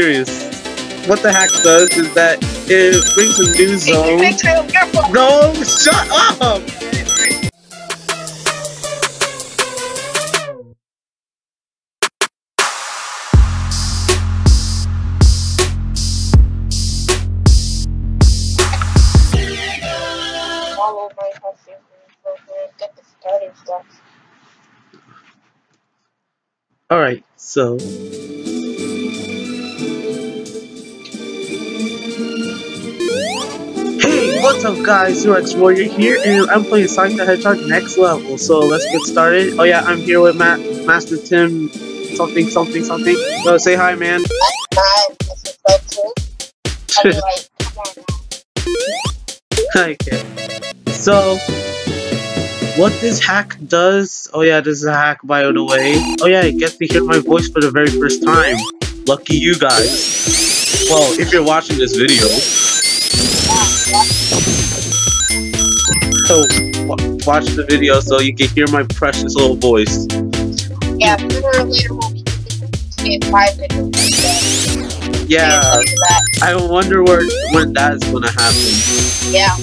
serious. What the hack does is that it brings a new zone. No, shut up! Alright, so what's up guys, Rex Warrior here, and I'm playing Sonic the Hedgehog next level, so let's get started. Oh yeah, I'm here with Matt, Master Timm, something, something, something. Go say hi, man. Okay. So, what this hack does... Oh yeah, this is a hack by the way. Oh yeah, I get to hear my voice for the very first time. Lucky you guys. Well, if you're watching this video. So, watch the video so you can hear my precious little voice. Yeah, sooner or later we'll be get five videos. Yeah, I wonder where when that's gonna happen. Yeah.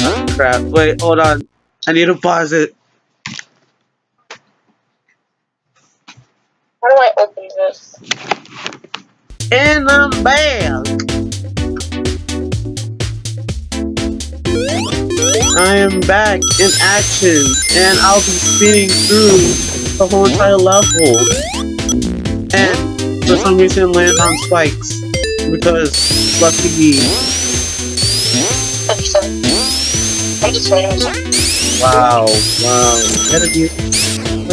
Oh, crap. Wait, hold on. I need to pause it. How do I open this? And I'm back. I am back in action, and I'll be speeding through the whole entire level. And for some reason land on spikes. Because lucky me. Wow, wow. Gotta be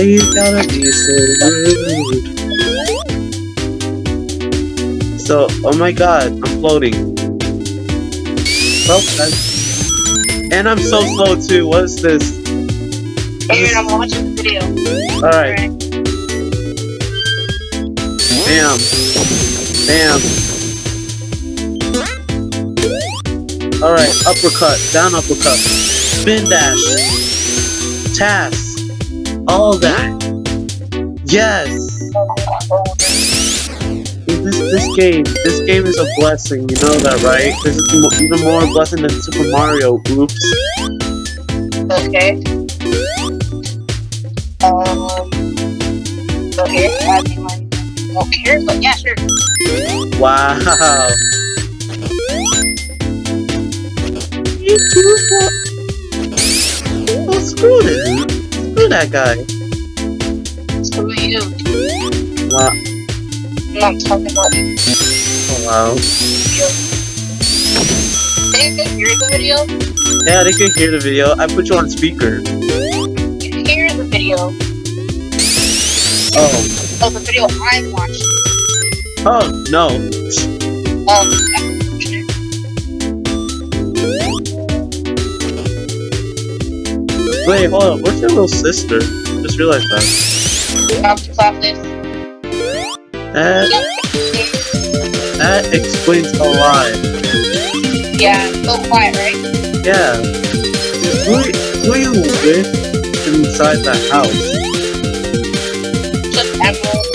you gotta be so rude? So, oh my god, I'm floating. Well, and I'm so slow too. What's this? Aaron, I'm watching the video. Alright. Bam. Bam. Alright, uppercut, down uppercut, spin dash, task, all that. Yes! This, game, this game is a blessing, you know that, right? This is even more a blessing than Super Mario, oops. Okay. Um, okay, I mean, don't care, but yeah, sure. Wow. You too Oh, screw this. Screw that guy. Screw you. Wow. I'm not talking about you. Oh, wow. They hear the video? Yeah, they can hear the video. I put you on speaker. You can hear the video. Oh. Oh, the video I watched. Oh, no. Um. Wait, hold on. Where's your little sister? Just realized that. About to clap this. That, that explains a lot. Yeah, so quiet, right? Yeah. Who, who are you with inside that house? Just Emerald.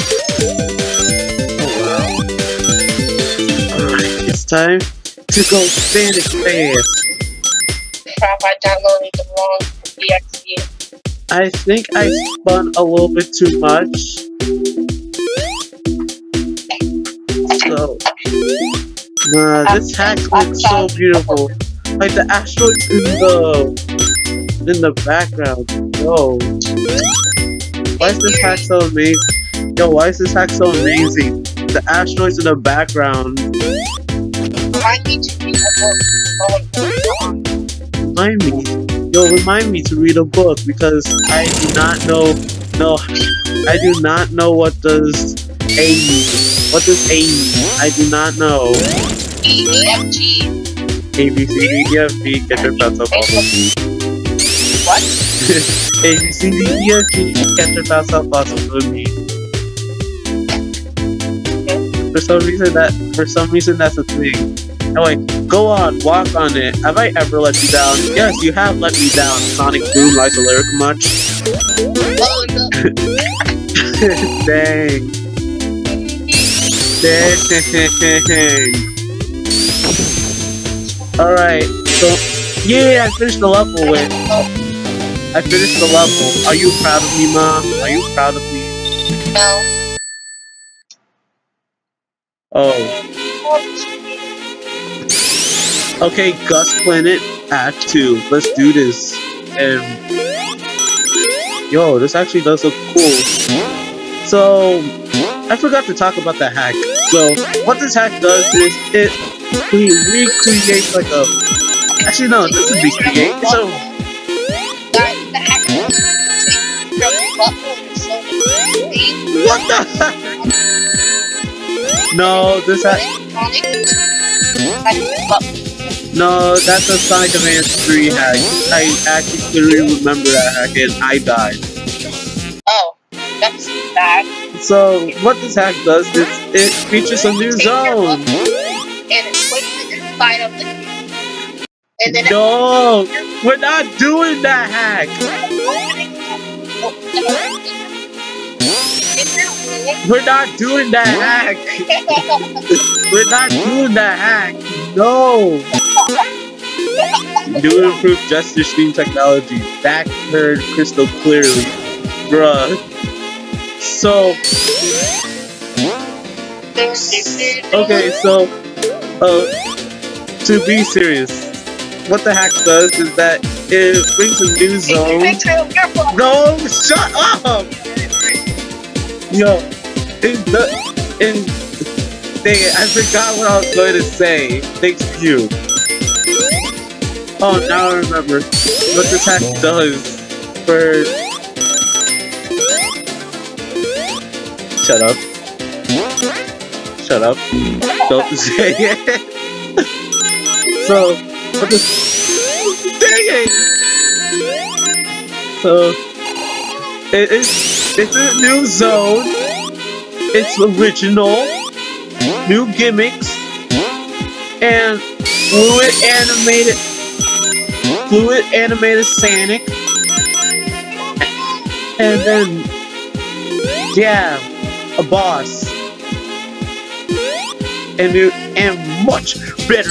Oh, wow. Alright, it's time to go Spanish fast. Crap, I downloaded the wrong EXE. I think I spun a little bit too much. So, nah, this hack looks so beautiful. Like the asteroids in the in the background. Yo, why is this hack so amazing? Yo, why is this hack so amazing? The asteroids in the background. Remind me to read a book. Oh, Remind me, yo, remind me to read a book because I do not know. No, I do not know what does A. What does A mean? I do not know. E, E, F, G. A B C D E F G. Get your thoughts up off of me. What? A B C D E F G. Get your thoughts up off of me. For some reason that for some reason that's a thing. Anyway, go on, walk on it. Have I ever let you down? Yes, you have let me down. Sonic Boom likes a lyric much. Oh, no. Dang. Dang. Alright, so yeah, I finished the level with I finished the level. Are you proud of me, Mom? Are you proud of me? No. Oh. Okay, Gus Planet Act 2. Let's do this. And yo, this actually does look cool. So I forgot to talk about the hack. So what this hack does is it we recreates like a actually no, it doesn't recreate. It's a what the heck? No, this hack no, that's a Sonic Advance 3 hack. I actually remember that hack and I died. Oh, that's bad. So what this hack does is it features a new zone. No, we're not doing that hack. We're not doing that hack. We're not doing that hack. No. New improved gesture stream technology. Back heard crystal clearly. Bruh. So, okay, so, uh, to be serious, what the hack does is that it brings a new zone. No, shut up! Yo, in the, in, dang it, I forgot what I was going to say. Thanks to you. Oh, now I remember what this hack does for. Shut up. Shut up. Don't say it. so, what this. Dang it! So, it is. It's a new zone. It's original. New gimmicks. And fluid animated fluid animated Sonic. And then yeah, a boss. And new and much better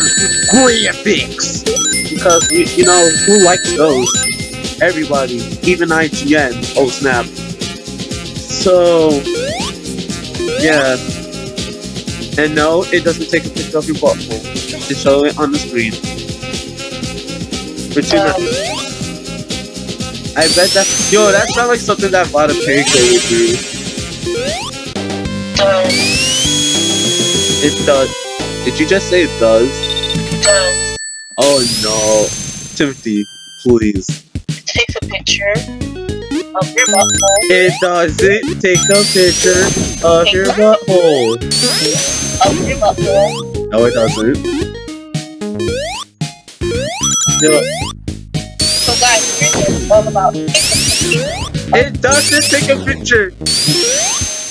graphics. Because you, you know, who likes those? Everybody, even IGN. Oh snap. So yeah. And no, it doesn't take a picture of your butthole. It's showing it on the screen. But you know, um. I bet that yo, that sounds like something that Vada Pinko would do. It does. Did you just say it does? Oh no, Timothy, please. Take a picture of your butthole. It doesn't take a picture of your butthole. Of your butthole. No, it doesn't. Yo, So guys, is all about take a picture. It doesn't take a picture.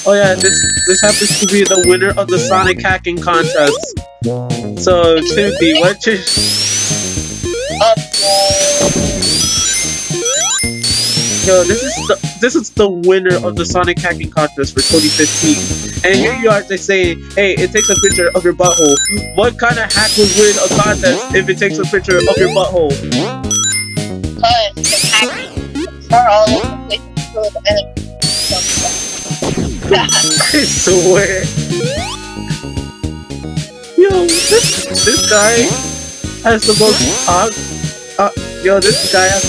Oh yeah, this this happens to be the winner of the Sonic hacking contest. So Timothy, what's your Of yo? This is the this is the winner of the Sonic hacking contest for 2015. And here you are, they saying, hey, it takes a picture of your butthole. What kind of hack would win a contest if it takes a picture of your butthole? Uh, it's hacking. Start all the I swear. Yo, this this guy has the most odd. Uh, yo, this guy has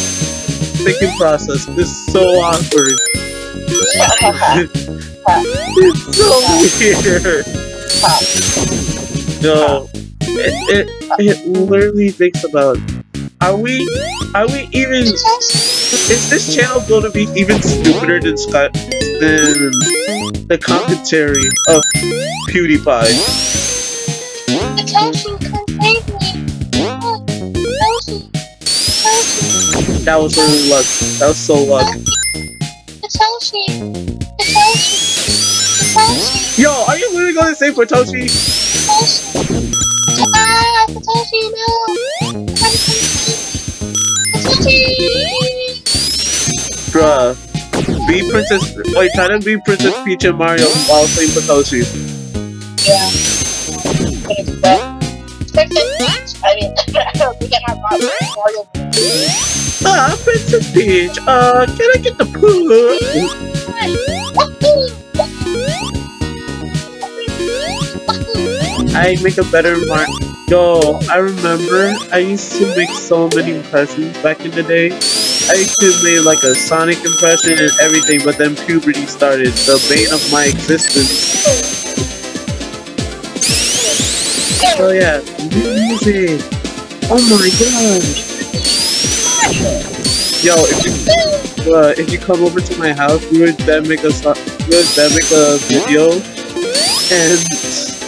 thinking process. This is so awkward. it's so weird. No, it, it it literally thinks about. Are we are we even? Is this channel going to be even stupider than Scott than the commentary of PewDiePie? Satoshi, come save me! Satoshi! Satoshi! That was really luck. That was so luck. Yo, are you literally going to say Potoshi? Satoshi! Ah, no! Be Princess. Wait, try to be Princess Peach and Mario while saying Potoshi. Yeah. But it's bad. Princess Peach. I mean, we get my Mario. Ah, Princess Peach. Uh, can I get the poo? I make a better mark. Yo, I remember I used to make so many impressions back in the day. I used to make like a Sonic impression and everything, but then puberty started, the bane of my existence. Oh yeah, music. Oh my gosh. Yo, if you uh, if you come over to my house, we would then make a so- we would then make a video, and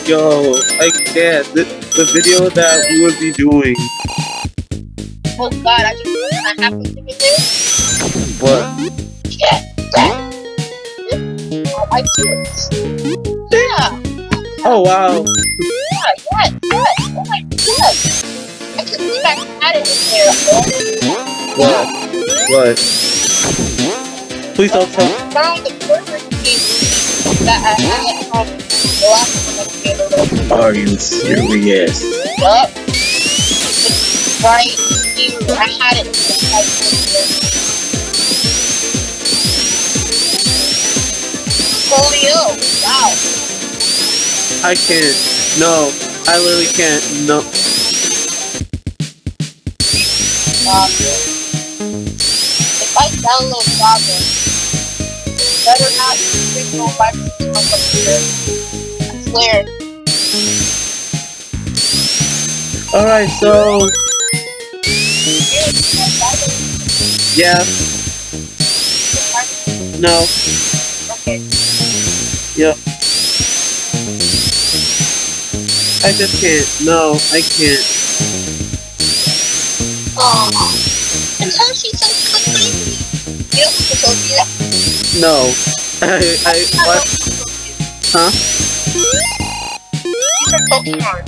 yo, I can't. The, the video that we would be doing. Oh god, I just I have to What? Yeah, that. Oh, I do it. Yeah, Oh wow. yeah, yeah, yeah. Oh my god. I can't believe I had it in there. What? What? Please don't tell. Found the perfect piece that I had from the last time I came over. Are you serious? Yup. Right here. I had it the Polio. Wow. I can't. No, I literally can't. No. Um, if I download Java, better not signal my my computer. I swear. All right, so yeah, no, Okay. yep. I just can't. No, I can't. Oh. And how she's so crazy. You know who told you that? No. I, I, what? Huh? These are Pokemon.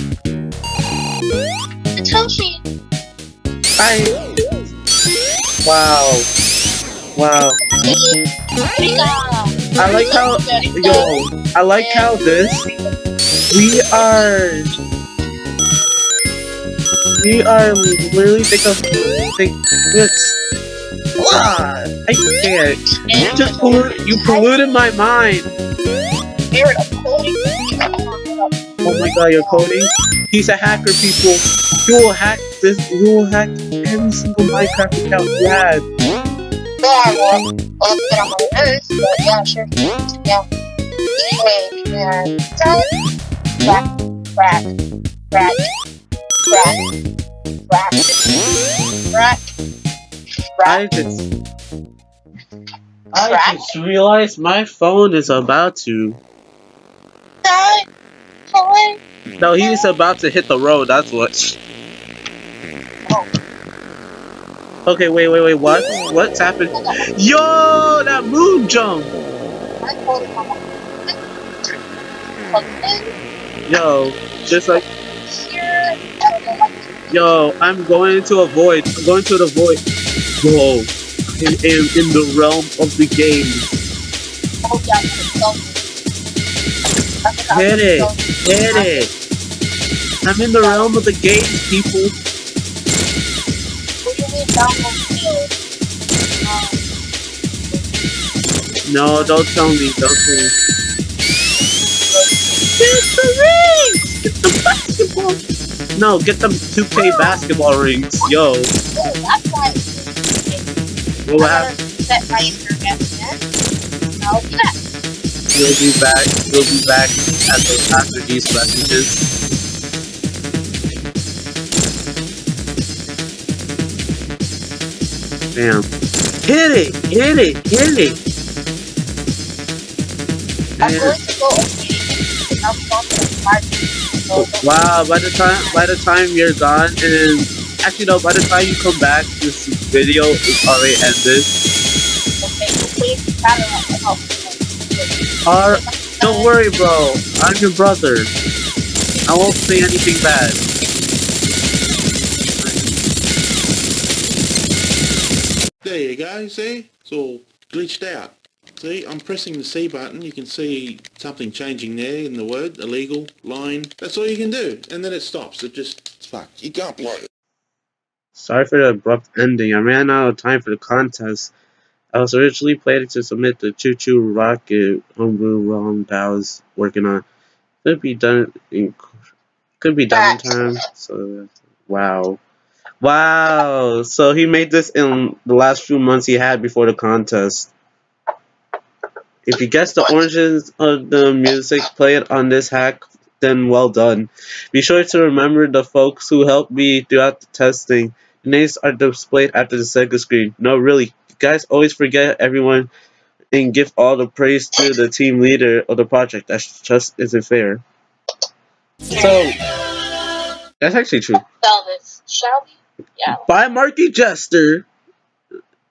She I. Wow. Wow. I like how, yo, I like how this, we are, we are literally think of, think, this, ah, I can't, you just pollu- you polluted my mind. Oh my god, you're coding? He's a hacker, people. He will hack this, he will hack every single Minecraft account he had. Yeah, well, well, it's been on my nerves, but yeah, sure. Yeah. Anyway, yeah. So, crack, crack, crack, crack, crack, crack, I just, I just realized my phone is about to, Die, no, he's about to hit the road, that's what. Okay, wait, wait, wait, what? What's happened? Yo, that moon jump! I'm Yo, just like, yo, I'm going into a void. I'm going to the void. Whoa, I am in the realm of the game. Hit it, hit it. I'm in the realm of the game, people. No, don't tell me, don't tell me. Get the rings! Get the basketball! No, get them 2K basketball rings, yo. happen? gotta set my internet. I'll do that. We'll be back. We'll be back after, after these messages. Damn. Hit it! Hit it! Hit it! I'm going to go and I'm going to start. So, Wow, by the time by the time you're gone and actually no, by the time you come back this video is already ended. okay, please try to let me help. Alright, don't worry bro. I'm your brother. I won't say anything bad. There you go, see? It's all glitched out. See, I'm pressing the C button. You can see something changing there in the word, illegal, line. That's all you can do. And then it stops. It just, it's fucked. You can't play it. Sorry for the abrupt ending. I ran out of time for the contest. I was originally planning to submit the Choo Choo Rocket homebrew ROM that I was working on. Could be done in could be done in time. So wow. Wow. So he made this in the last few months he had before the contest. If you guess the origins of the music played on this hack, then well done. Be sure to remember the folks who helped me throughout the testing. The names are displayed after the second screen. No, really, you guys always forget everyone and give all the praise to the team leader of the project. That just isn't fair. So, that's actually true. Shall we? Yeah. By Marky Jester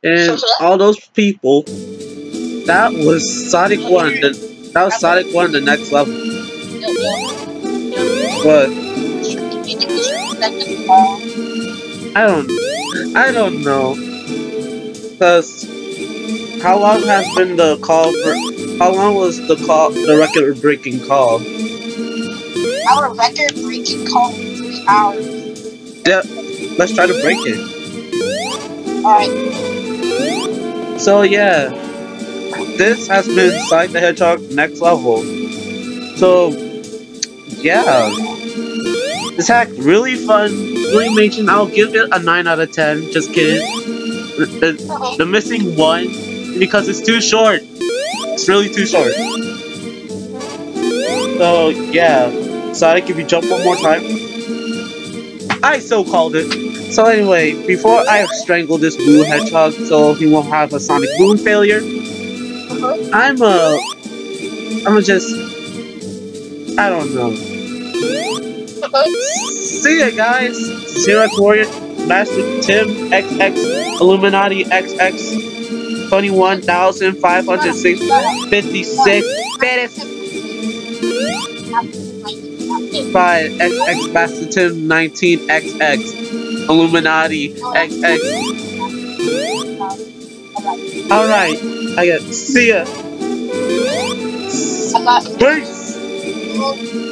and all those people, that was Sonic 1. The, that was Sonic 1 the next level. But I don't I don't know. Cause how long has been the call for how long was the call the record breaking call? Our record breaking call for three hours. Yeah, let's try to break it. Alright. So yeah, this has been Sonic the Hedgehog next level. So yeah, this hack really fun, really amazing. I'll give it a nine out of ten. Just kidding. The, the, the missing one because it's too short. It's really too short. So yeah, Sonic, if you jump one more time, I so called it. So anyway, before I strangle this blue hedgehog so he won't have a Sonic Boom failure, I'm uh I'm just I don't know. See ya guys! Zero Warrior, Master Timm XX Illuminati XX 21,556 by XX Master Timm 19XX Illuminati XX. Alright, I got see ya. I got Peace!